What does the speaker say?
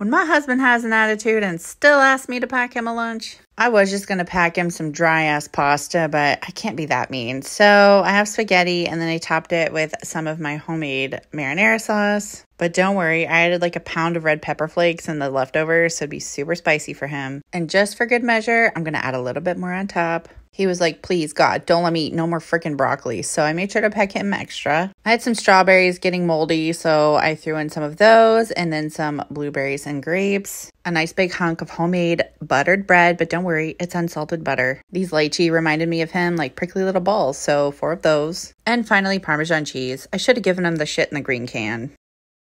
When my husband has an attitude and still asks me to pack him a lunch, I was just gonna pack him some dry ass pasta, but I can't be that mean. So I have spaghetti and then I topped it with some of my homemade marinara sauce. But don't worry, I added like a pound of red pepper flakes in the leftovers, so it'd be super spicy for him. And just for good measure, I'm gonna add a little bit more on top. He was like, please, God, don't let me eat no more freaking broccoli. So I made sure to pack him extra. I had some strawberries getting moldy, so I threw in some of those and then some blueberries and grapes. A nice big hunk of homemade buttered bread, but don't worry, it's unsalted butter. These lychee reminded me of him like prickly little balls, so four of those. And finally, Parmesan cheese. I should have given him the shit in the green can.